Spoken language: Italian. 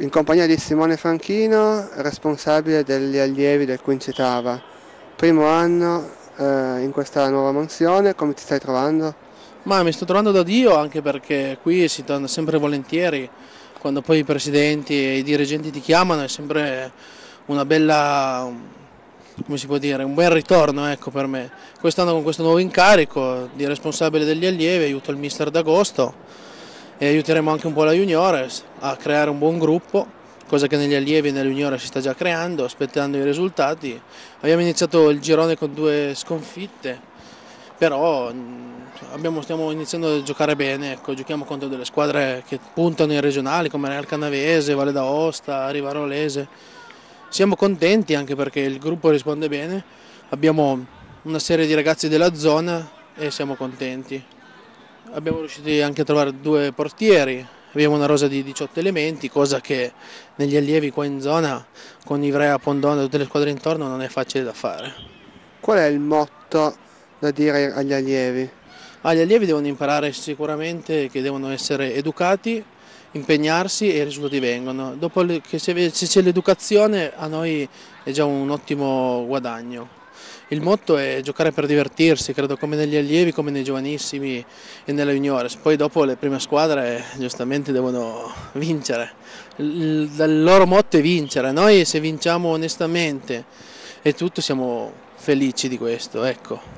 in compagnia di Simone Franchino, responsabile degli allievi del Quincitava. Primo anno eh, in questa nuova mansione, come ti stai trovando? Ma mi sto trovando da Dio anche perché qui si torna sempre volentieri, quando poi i presidenti e i dirigenti ti chiamano è sempre una bella, come si può dire, un bel ritorno ecco, per me. Quest'anno con questo nuovo incarico di responsabile degli allievi aiuto il mister d'Agosto e aiuteremo anche un po' la Juniores a creare un buon gruppo, cosa che negli allievi e nelle Juniores si sta già creando, aspettando i risultati. Abbiamo iniziato il girone con due sconfitte, però abbiamo, stiamo iniziando a giocare bene, ecco, giochiamo contro delle squadre che puntano in regionali come Real Canavese, Valle d'Aosta, Rivarolese. Siamo contenti anche perché il gruppo risponde bene, abbiamo una serie di ragazzi della zona e siamo contenti. Abbiamo riuscito anche a trovare due portieri, abbiamo una rosa di 18 elementi, cosa che negli allievi qua in zona, con Ivrea, Pondone e tutte le squadre intorno, non è facile da fare. Qual è il motto da dire agli allievi? Ah, gli allievi devono imparare sicuramente che devono essere educati, impegnarsi e i risultati vengono. Dopo che se c'è l'educazione a noi è già un ottimo guadagno. Il motto è giocare per divertirsi, credo come negli allievi, come nei giovanissimi e nella juniores. Poi dopo le prime squadre giustamente devono vincere. Il, il loro motto è vincere. Noi se vinciamo onestamente e tutto siamo felici di questo, ecco.